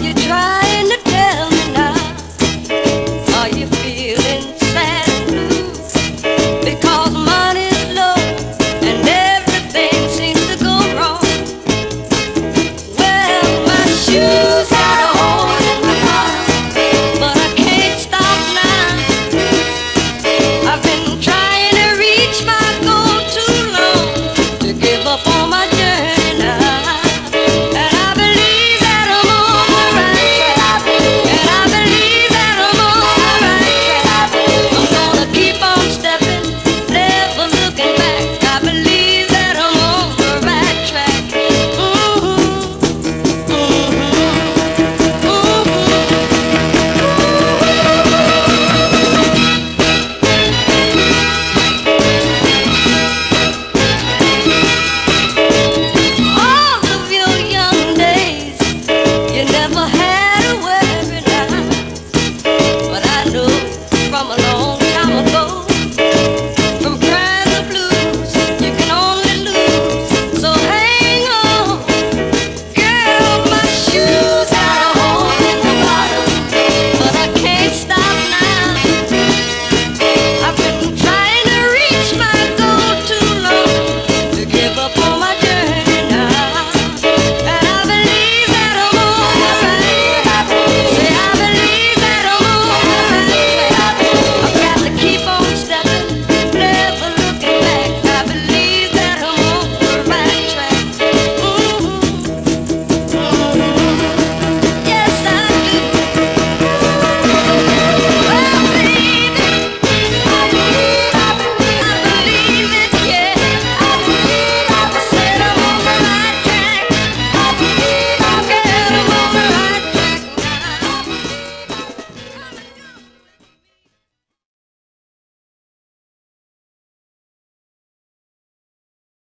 you try.